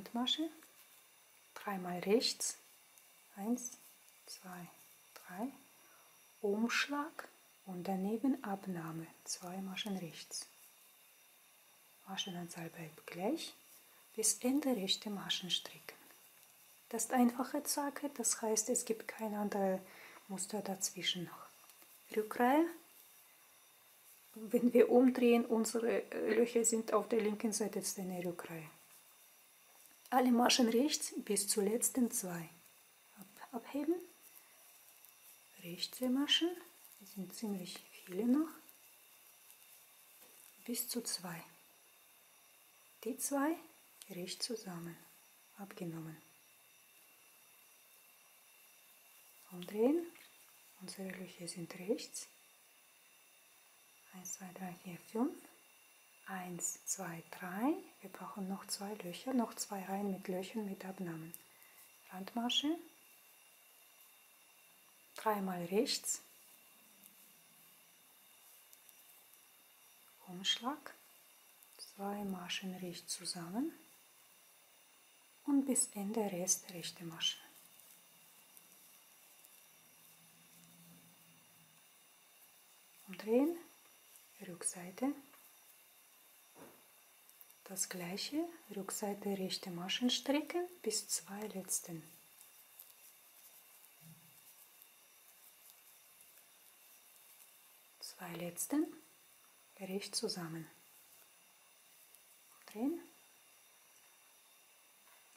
Randmasche, dreimal rechts, eins, zwei, drei, Umschlag und daneben Abnahme, zwei Maschen rechts. Maschenanzahl bleibt gleich, bis Ende rechte Maschen stricken. Das ist einfache Sache, das heißt, es gibt kein anderes Muster dazwischen noch. Rückreihe. Wenn wir umdrehen, unsere Löcher sind auf der linken Seite, ist eine Rückreihe. Alle Maschen rechts bis zur letzten zwei. abheben. Rechte Maschen, das sind ziemlich viele noch. Bis zu zwei. Die zwei rechts zusammen. Abgenommen. Umdrehen. Unsere Löcher sind rechts. 1, 2, 3, 4, 5. 1, 2, 3. Wir brauchen noch zwei Löcher, noch zwei Reihen mit Löchern mit Abnahmen. Randmasche. Dreimal rechts. Umschlag. Zwei Maschen rechts zusammen. Und bis Ende Rest rechte Masche. Umdrehen. Rückseite das gleiche, Rückseite rechte Maschen stricken bis zwei letzten. Zwei letzten rechts zusammen. Drehen.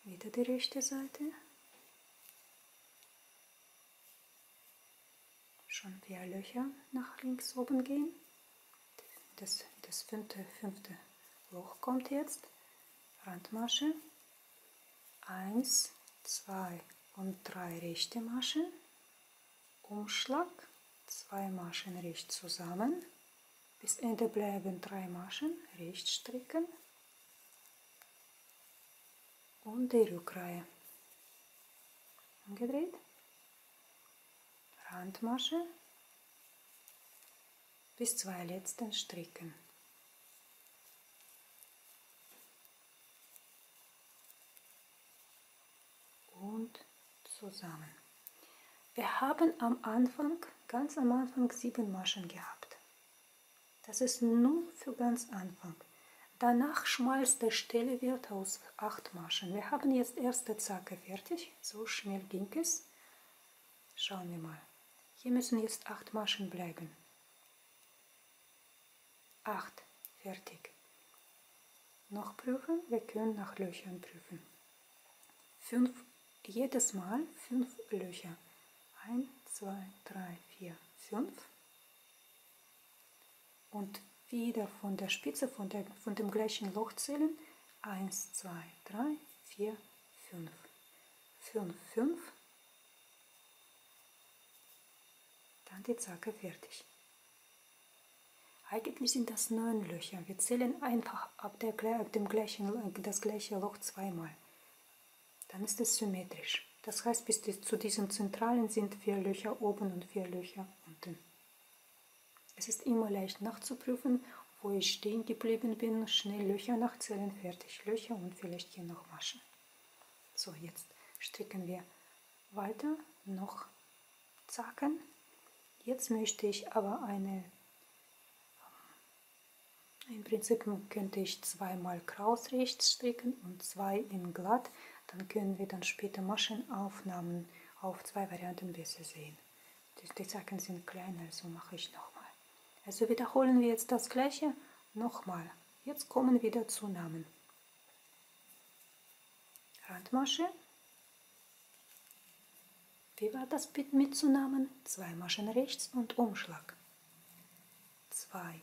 Wieder die rechte Seite. Schon vier Löcher nach links oben gehen. Das, das fünfte, fünfte Loch kommt jetzt, Randmasche, 1, 2 und 3 rechte Maschen, Umschlag, 2 Maschen rechts zusammen, bis Ende bleiben 3 Maschen rechts stricken. Und die Rückreihe. Umgedreht, Randmasche, bis zwei letzten stricken. Und zusammen. Wir haben am Anfang, ganz am Anfang, sieben Maschen gehabt. Das ist nur für ganz Anfang. Danach schmalste Stelle wird aus acht Maschen. Wir haben jetzt erste Zacke fertig. So schnell ging es. Schauen wir mal. Hier müssen jetzt acht Maschen bleiben. Acht. Fertig. Noch prüfen. Wir können nach Löchern prüfen. Fünf jedes Mal fünf Löcher. 1, 2, 3, 4, 5. Und wieder von der Spitze von, der, von dem gleichen Loch zählen. 1, 2, 3, 4, 5. 5, 5. Dann die Zacke fertig. Eigentlich sind das neun Löcher. Wir zählen einfach ab, der, ab dem gleichen, das gleiche Loch zweimal dann ist es symmetrisch. Das heißt, bis zu diesem zentralen sind vier Löcher oben und vier Löcher unten. Es ist immer leicht nachzuprüfen, wo ich stehen geblieben bin. Schnell Löcher nachzählen, fertig Löcher und vielleicht hier noch Maschen. So, jetzt stricken wir weiter, noch Zacken. Jetzt möchte ich aber eine, im Prinzip könnte ich zweimal kraus rechts stricken und zwei in glatt dann können wir dann später Maschenaufnahmen auf zwei Varianten besser sehen. Die, die Zacken sind kleiner, also mache ich nochmal. Also wiederholen wir jetzt das gleiche nochmal. Jetzt kommen wieder Zunahmen. Randmasche. Wie war das mit Zunahmen? Zwei Maschen rechts und Umschlag. Zwei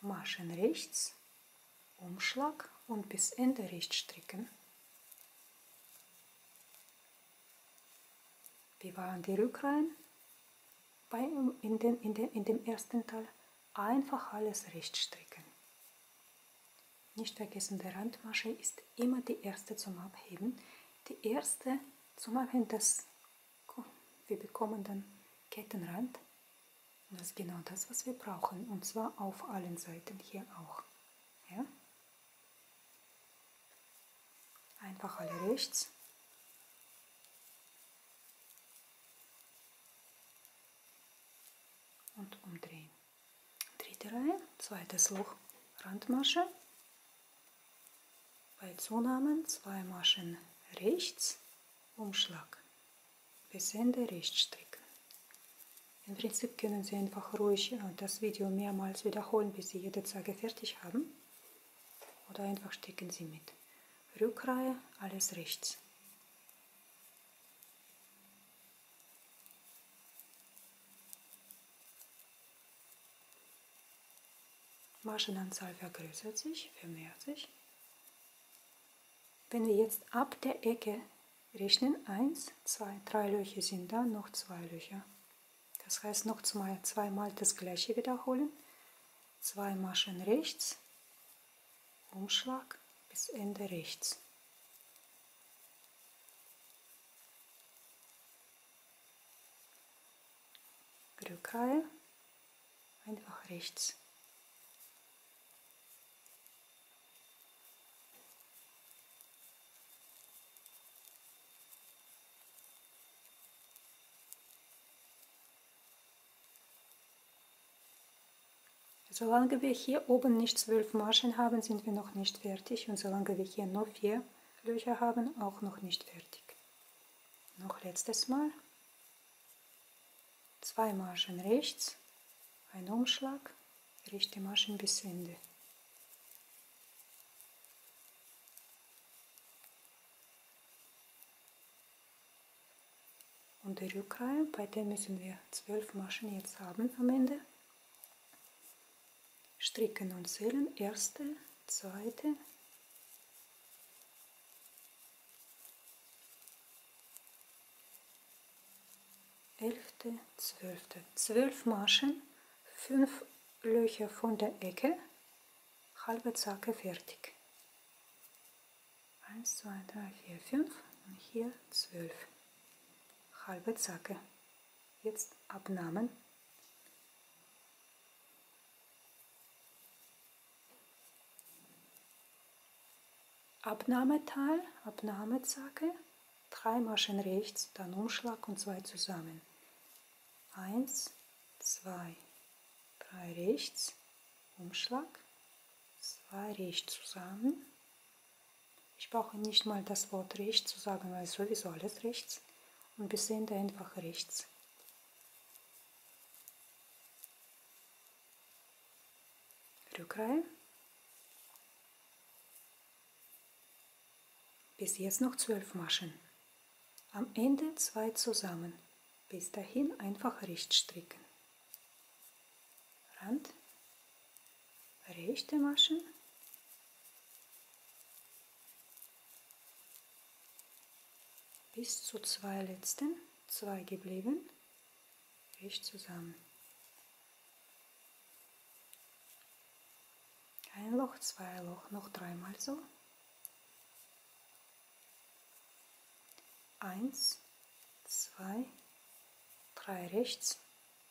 Maschen rechts, Umschlag und bis Ende rechts stricken. Wie waren die Rückreihen? Bei, in, den, in, den, in dem ersten Teil einfach alles recht stricken. Nicht vergessen, die Randmasche ist immer die erste zum Abheben. Die erste zum Abheben, das, wir bekommen dann Kettenrand. Und das ist genau das, was wir brauchen. Und zwar auf allen Seiten hier auch. Ja? Einfach alle rechts. Und umdrehen. Dritte Reihe, zweites Loch, Randmasche. Bei Zunahmen zwei Maschen rechts, Umschlag. Bis Ende rechts stricken. Im Prinzip können Sie einfach ruhig äh, das Video mehrmals wiederholen, bis Sie jede Zeige fertig haben. Oder einfach stecken Sie mit. Rückreihe, alles rechts. Maschenanzahl vergrößert sich, vermehrt sich. Wenn wir jetzt ab der Ecke rechnen, 1, 2, 3 Löcher sind da, noch zwei Löcher. Das heißt noch zwei, zweimal das gleiche wiederholen. Zwei Maschen rechts, Umschlag bis Ende rechts. Rückreihe, einfach rechts. Solange wir hier oben nicht zwölf Maschen haben, sind wir noch nicht fertig und solange wir hier nur vier Löcher haben, auch noch nicht fertig. Noch letztes Mal. Zwei Maschen rechts, ein Umschlag, richte Maschen bis Ende. Und die Rückreihe, bei der müssen wir zwölf Maschen jetzt haben am Ende stricken und zählen. Erste, zweite, elfte, zwölfte. Zwölf Maschen, fünf Löcher von der Ecke, halbe Zacke fertig. Eins, zwei, drei, vier, fünf und hier zwölf. Halbe Zacke. Jetzt Abnahmen. Abnahmeteil, Abnahmezacke, drei Maschen rechts, dann Umschlag und zwei zusammen. Eins, zwei, drei rechts, Umschlag, zwei rechts zusammen. Ich brauche nicht mal das Wort rechts zu sagen, weil sowieso alles rechts. Und bis Ende einfach rechts. Rückreihe. Bis jetzt noch zwölf Maschen. Am Ende zwei zusammen. Bis dahin einfach rechts stricken. Rand, rechte Maschen, bis zu zwei letzten, zwei geblieben, rechts zusammen. Ein Loch, zwei Loch, noch dreimal so. Eins, zwei, drei rechts,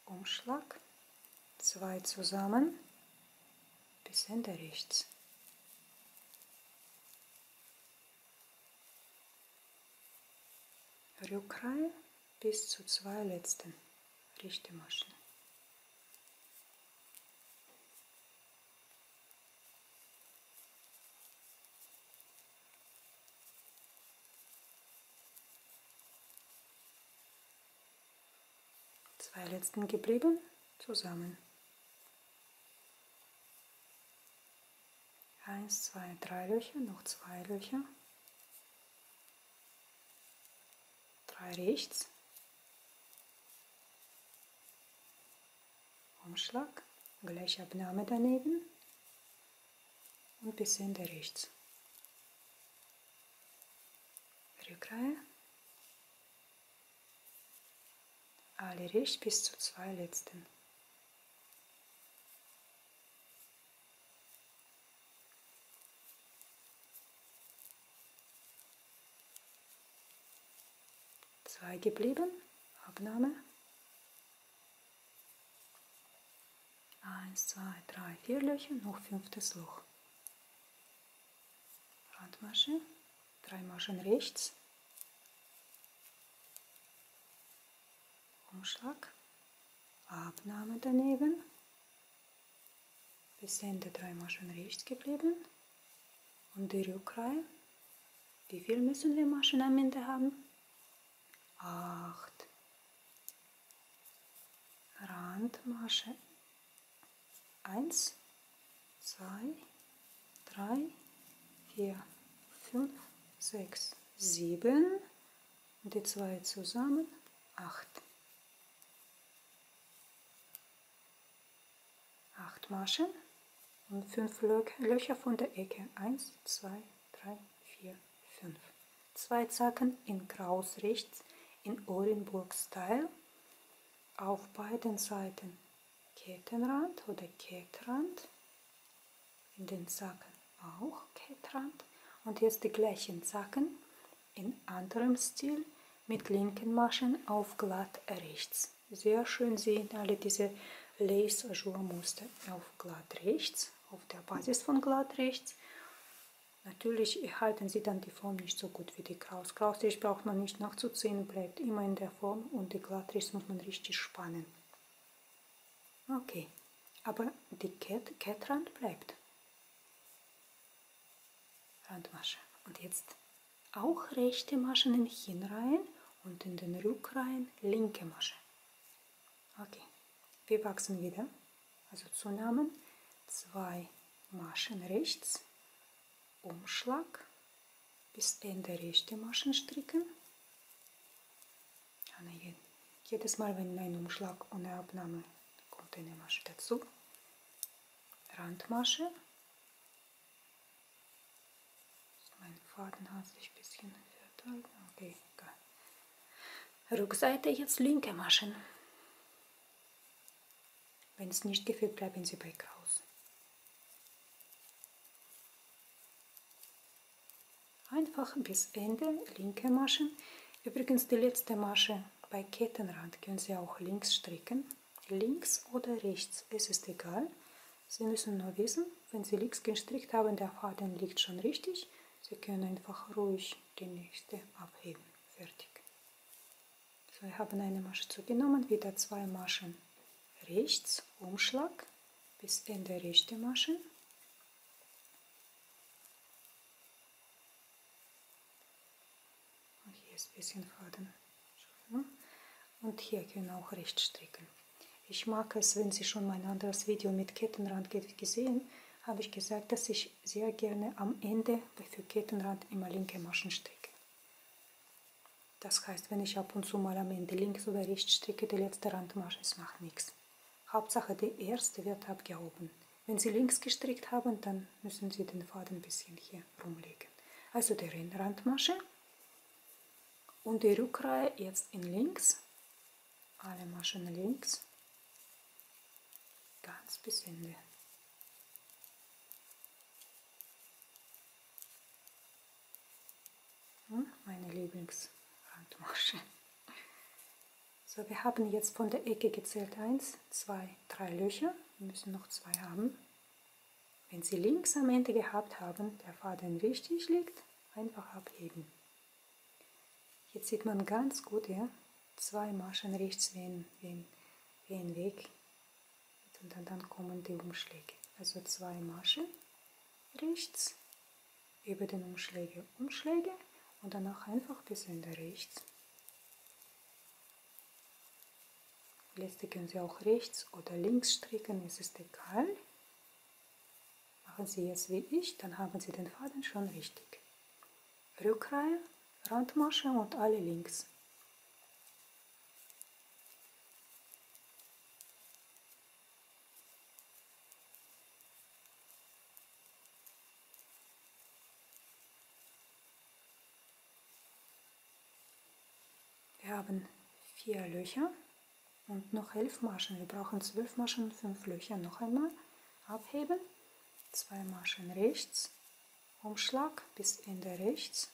Umschlag, zwei zusammen, bis Ende rechts. Rückreihe bis zu zwei letzten Richtemaschen. Zwei letzten geblieben, zusammen. Eins, zwei, drei Löcher, noch zwei Löcher. Drei rechts. Umschlag, gleiche Abnahme daneben und bis Ende rechts. Rückreihe. Alle rechts bis zu zwei letzten. Zwei geblieben, Abnahme. Eins, zwei, drei, vier Löcher, noch fünftes Loch. Randmasche, drei Maschen rechts, Umschlag, Abnahme daneben, bis Ende drei Maschen rechts geblieben und die Rückreihe. Wie viel müssen wir Maschen am Ende haben? Acht. Randmasche 1, 2, 3, 4, 5, 6, 7 und die zwei zusammen 8. 8 Maschen und 5 Löcher von der Ecke. 1, 2, 3, 4, 5. Zwei Zacken in Kraus rechts in Orenburg-Style auf beiden Seiten Kettenrand oder Kettrand, in den Zacken auch Kettrand und jetzt die gleichen Zacken in anderem Stil mit linken Maschen auf glatt rechts. Sehr schön sehen alle diese Lace Azure Muster auf glatt rechts, auf der Basis von glatt rechts. Natürlich erhalten sie dann die Form nicht so gut wie die Kraus. Krausrechts braucht man nicht nachzuziehen, bleibt immer in der Form und die Glattrechts muss man richtig spannen. Okay, aber die Kett, Kettrand bleibt. Randmasche. Und jetzt auch rechte Maschen in Hinreihen und in den Rückreihen linke Masche. Okay, wir wachsen wieder. Also Zunahmen, zwei Maschen rechts, Umschlag, bis Ende rechte Maschen stricken. Jedes Mal, wenn ein Umschlag ohne Abnahme kommt eine Masche dazu. Randmasche. Mein Faden hat sich ein bisschen verteilt. Okay, egal. Rückseite jetzt linke Maschen. Wenn es nicht gefällt, bleiben Sie bei Kraus. Einfach bis Ende linke Maschen. Übrigens die letzte Masche bei Kettenrand können Sie auch links stricken links oder rechts, es ist egal. Sie müssen nur wissen, wenn Sie links gestrickt haben, der Faden liegt schon richtig. Sie können einfach ruhig die nächste abheben. Fertig. So, wir haben eine Masche zugenommen, wieder zwei Maschen rechts, Umschlag bis Ende rechte Maschen. Und hier ist ein bisschen Faden. Und hier können auch rechts stricken. Ich mag es, wenn Sie schon mein anderes Video mit Kettenrand gesehen habe ich gesagt, dass ich sehr gerne am Ende für Kettenrand immer linke Maschen stricke. Das heißt, wenn ich ab und zu mal am Ende links oder rechts stricke, die letzte Randmasche, es macht nichts. Hauptsache, die erste wird abgehoben. Wenn Sie links gestrickt haben, dann müssen Sie den Faden ein bisschen hier rumlegen. Also die Randmasche und die Rückreihe jetzt in links, alle Maschen links ganz bis Ende. Hm, meine Lieblingsrandmasche. So, wir haben jetzt von der Ecke gezählt 1, 2, 3 Löcher. Wir müssen noch zwei haben. Wenn Sie links am Ende gehabt haben, der Faden richtig liegt, einfach abheben. Jetzt sieht man ganz gut, ja, zwei Maschen rechts wie ein, Weg und dann, dann kommen die Umschläge. Also zwei Maschen rechts, über den Umschläge Umschläge und danach einfach bis Ende rechts. Letzte können Sie auch rechts oder links stricken, es ist egal. Machen Sie jetzt wie ich, dann haben Sie den Faden schon richtig. Rückreihe, Randmasche und alle links. haben vier Löcher und noch elf Maschen. Wir brauchen zwölf Maschen, fünf Löcher. Noch einmal abheben, zwei Maschen rechts, Umschlag bis Ende rechts.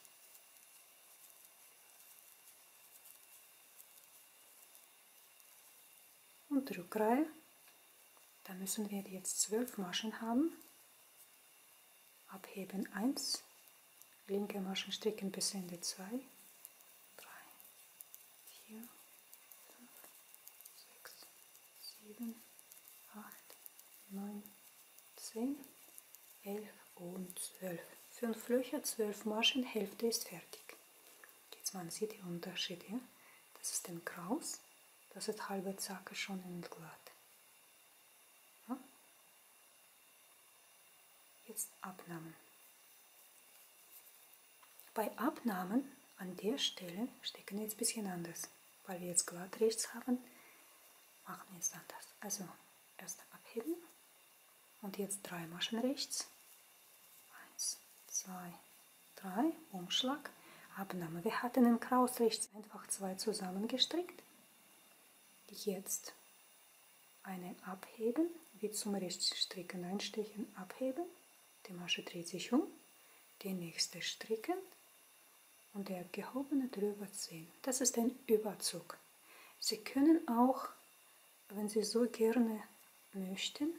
Und Rückreihe. Da müssen wir jetzt zwölf Maschen haben. Abheben 1, linke Maschen stricken bis Ende 2, 3, 4, 5, 6, 7, 8, 9, 10, 11 und 12. 5 Löcher, 12 Maschen, Hälfte ist fertig. Jetzt man sieht die Unterschiede. Das ist ein Kraus, das ist halbe Zacke schon in glatt. Ja? Jetzt Abnahmen. Bei Abnahmen an der Stelle stecken wir jetzt ein bisschen anders. Weil wir jetzt glatt rechts haben, machen wir es anders. Also erst abheben und jetzt drei Maschen rechts. Eins, zwei, drei, Umschlag, Abnahme. Wir hatten im Kraus rechts einfach zwei zusammengestrickt. Jetzt eine abheben, wie zum Rechtsstricken einstechen, abheben. Die Masche dreht sich um, die nächste stricken und der gehobene drüber ziehen. Das ist ein Überzug. Sie können auch, wenn Sie so gerne möchten,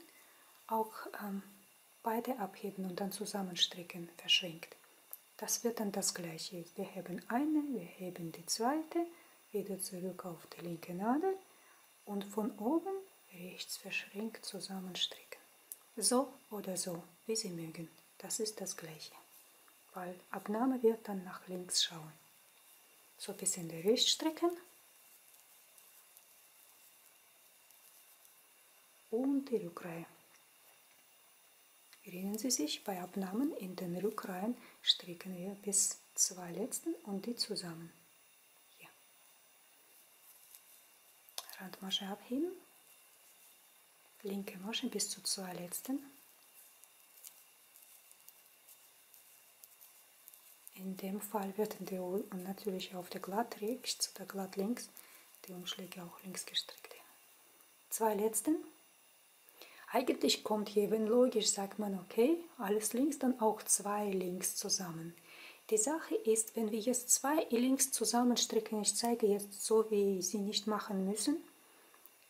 auch ähm, beide abheben und dann zusammenstricken, verschränkt. Das wird dann das gleiche. Wir heben eine, wir heben die zweite, wieder zurück auf die linke Nadel und von oben rechts verschränkt zusammenstricken. So oder so, wie Sie mögen. Das ist das gleiche weil Abnahme wird dann nach links schauen. So bis in die Rechts strecken und die Rückreihe. Erinnern Sie sich, bei Abnahmen in den Rückreihen stricken wir bis zwei letzten und die zusammen. Hier. Randmasche abheben, linke Masche bis zu zwei letzten In dem Fall werden die und natürlich auf der glatt rechts oder glatt links die Umschläge auch links gestrickt. Zwei letzten. Eigentlich kommt hier, wenn logisch, sagt man, okay, alles links, dann auch zwei links zusammen. Die Sache ist, wenn wir jetzt zwei links zusammenstricken, ich zeige jetzt so, wie Sie nicht machen müssen,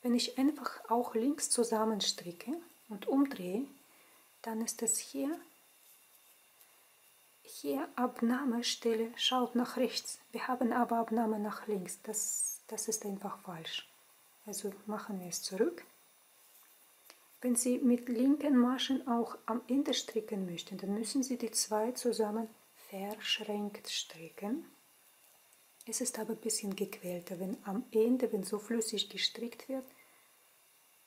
wenn ich einfach auch links zusammenstricke und umdrehe, dann ist es hier hier Abnahmestelle schaut nach rechts. Wir haben aber Abnahme nach links. Das, das ist einfach falsch. Also machen wir es zurück. Wenn Sie mit linken Maschen auch am Ende stricken möchten, dann müssen Sie die zwei zusammen verschränkt stricken. Es ist aber ein bisschen gequälter, wenn am Ende, wenn so flüssig gestrickt wird,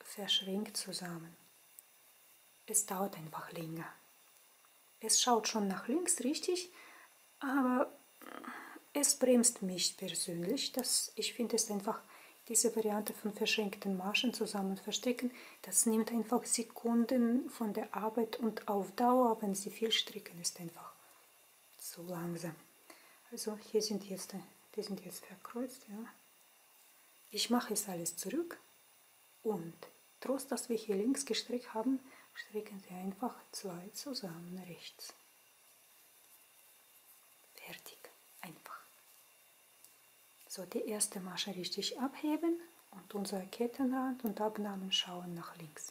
verschränkt zusammen. Es dauert einfach länger. Es schaut schon nach links, richtig, aber es bremst mich persönlich. Das, ich finde es einfach, diese Variante von verschränkten Maschen zusammen verstricken, das nimmt einfach Sekunden von der Arbeit und auf Dauer, wenn Sie viel stricken, ist einfach zu langsam. Also hier sind jetzt, die sind jetzt verkreuzt, ja. Ich mache es alles zurück und trotz, dass wir hier links gestrickt haben, stricken Sie einfach zwei zusammen rechts. Fertig, einfach. So, die erste Masche richtig abheben und unser Kettenrand und Abnahmen schauen nach links.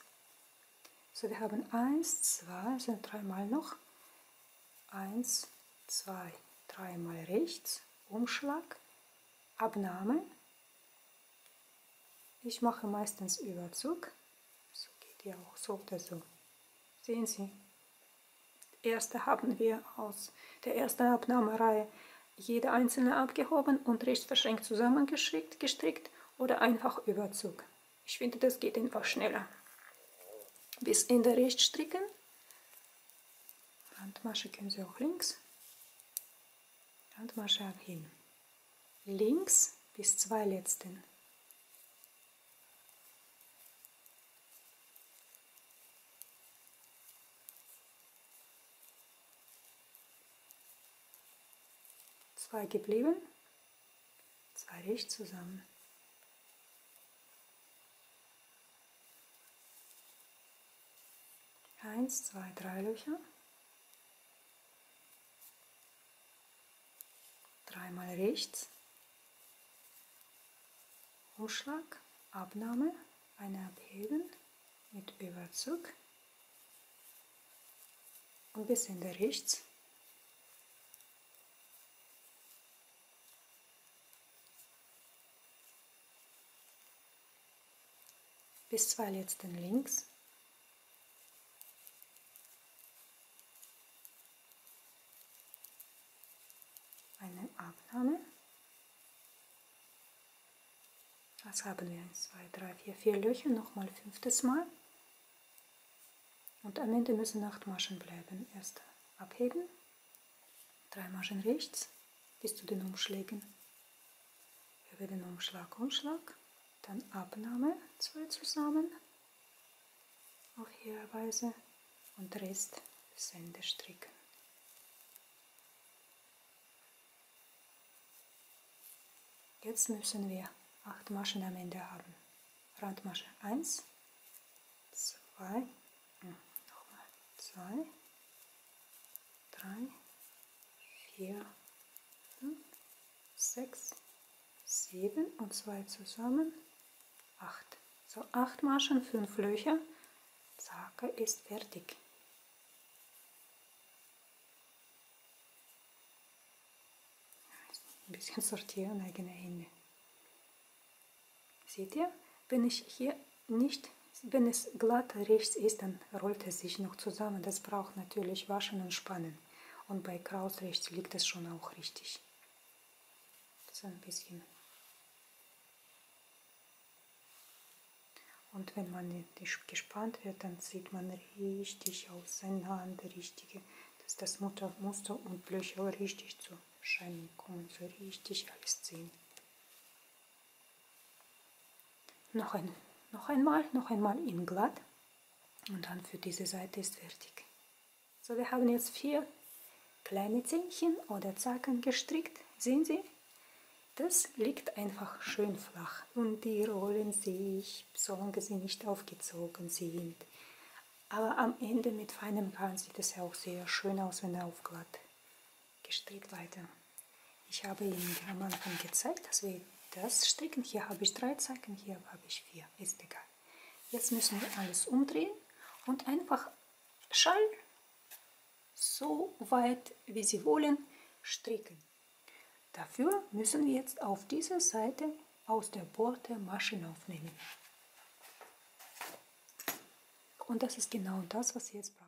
So, wir haben eins, zwei, sind dreimal noch. Eins, zwei, dreimal rechts, Umschlag, Abnahme. Ich mache meistens Überzug. So geht ja auch so oder so. Sehen Sie, erste haben wir aus der ersten Abnahmereihe jede einzelne abgehoben und rechts verschränkt zusammengestrickt gestrickt oder einfach Überzug. Ich finde, das geht einfach schneller. Bis Ende rechts stricken. Randmasche können Sie auch links. Randmasche abheben. Links bis zwei letzten. Zwei geblieben, zwei rechts zusammen. Eins, zwei, drei Löcher. Dreimal rechts. Umschlag, Abnahme, eine abheben mit Überzug und bis in der rechts bis zwei letzten links. Eine Abnahme. Was haben wir? 2, 3, 4, 4 Löcher, nochmal fünftes Mal. Und am Ende müssen acht Maschen bleiben. Erst abheben, drei Maschen rechts bis zu den Umschlägen. Über den Umschlag, Umschlag, dann Abnahme, zwei zusammen, auf hier Weise und Rest bis Ende stricken. Jetzt müssen wir acht Maschen am Ende haben. Randmasche 1, 2, zwei, drei, vier, fünf, sechs, sieben und zwei zusammen, acht. So, acht Maschen, fünf Löcher. Zacke ist fertig. Ein bisschen sortieren, eigene Hände. Seht ihr, wenn ich hier nicht wenn es glatt rechts ist, dann rollt es sich noch zusammen. Das braucht natürlich Waschen und Spannen. Und bei Kraus rechts liegt es schon auch richtig. So ein bisschen. Und wenn man gespannt wird, dann sieht man richtig auseinander, richtige, dass das Muster und Blöcher richtig zu Scheinen kommen, so richtig alles ziehen. Noch ein noch einmal, noch einmal in glatt und dann für diese Seite ist fertig. So, wir haben jetzt vier kleine Zähnchen oder Zacken gestrickt. Sehen Sie? Das liegt einfach schön flach und die rollen sich, solange sie nicht aufgezogen sind. Aber am Ende mit feinem Garn sieht es auch sehr schön aus, wenn er auf glatt gestrickt weiter. Ich habe Ihnen am Anfang gezeigt, dass wir das stricken. Hier habe ich drei Zacken, hier habe ich vier. Ist egal. Jetzt müssen wir alles umdrehen und einfach Schall so weit, wie Sie wollen, stricken. Dafür müssen wir jetzt auf dieser Seite aus der Borte Maschen aufnehmen. Und das ist genau das, was Sie jetzt brauchen.